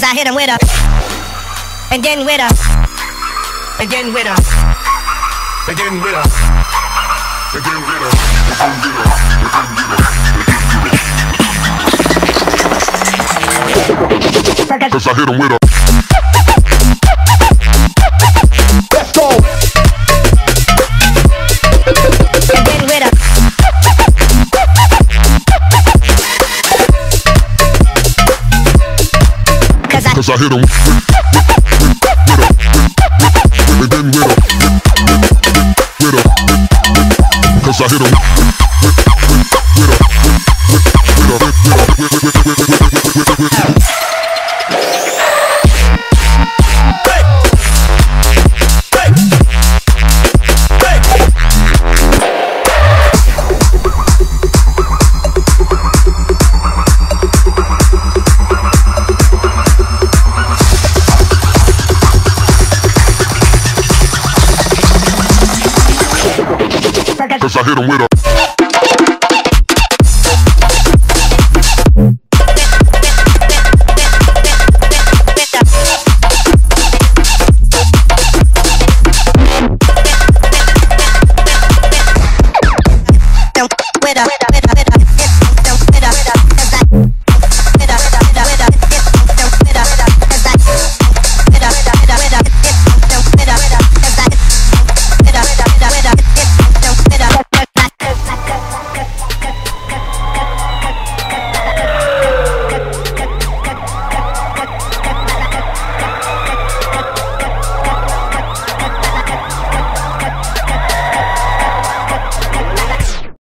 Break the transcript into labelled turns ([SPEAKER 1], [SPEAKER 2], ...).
[SPEAKER 1] Cause I hit him with a, and then with a, and then with a, and then with a, and then with a, and then with a. Cause I hit him with a. Cause I,
[SPEAKER 2] hit him with, with, with, with, with a, and then with a, with a, cause I hit him cause I hit him with a,